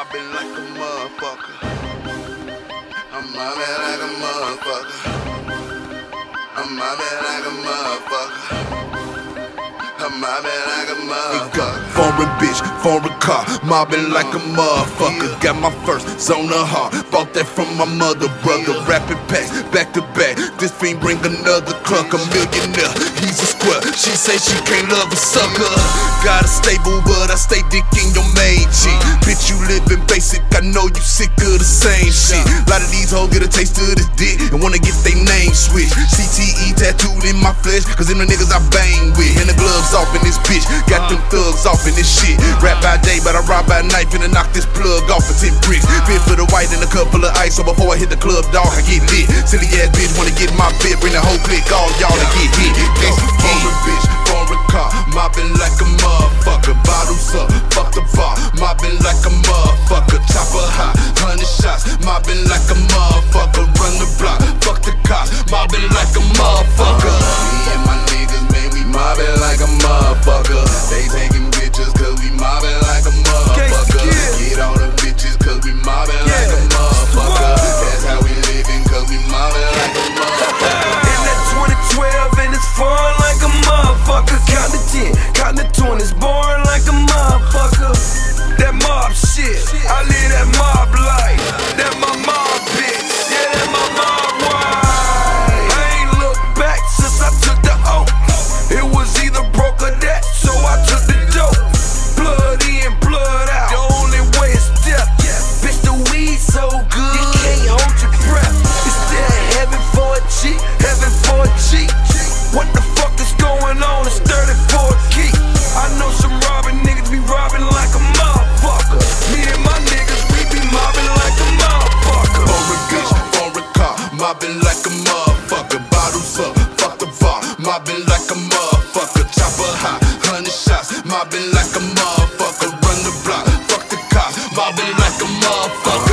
mobbing like a motherfucker. I'm mobbing like a motherfucker. I'm mobbing like a motherfucker. I'm mobbing like a motherfucker. Foreign bitch, foreign car, mobbing like a motherfucker. Got my first zone of heart, bought that from my mother, brother. Rapid packs, back to back. This fiend bring another clunk, a millionaire. He's a square. She say she can't love a sucker. Got a stable, but I stay dick in your main G. Bitch, you living basic. I know you sick of the same shit. Lot of these hoes get a taste of this dick and wanna get their name switched. CTE tattooed in my flesh, cause them the niggas I bang with. And the gloves off in this bitch. Got them thugs off in this shit. Rap by day, but I rob by night. Finna knock this plug off for 10 bricks. Bit for the white and a couple of ice. So before I hit the club, dog, I get lit. Silly ass bitch wanna get my bit. Bring the whole clique, all y'all to get hit. Casey foreign bitch, foreign car. Mobbing like a motherfucker. Bottles up, fuck the bar. Mobbing like a motherfucker. Chopper high, hundred shots. Mobbing like a motherfucker. Run the block, fuck the cops. Mobbing like a motherfucker. Shit, I live mobbing like a motherfucker. Bottles up, fuck the bar, mobbing like a motherfucker. Chopper high, hundred shots, mobbing like a motherfucker. Run the block, fuck the cops, mobbing like a motherfucker.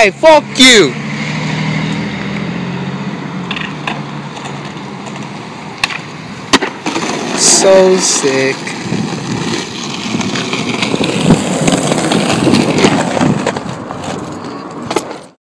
Hey, fuck you! So sick.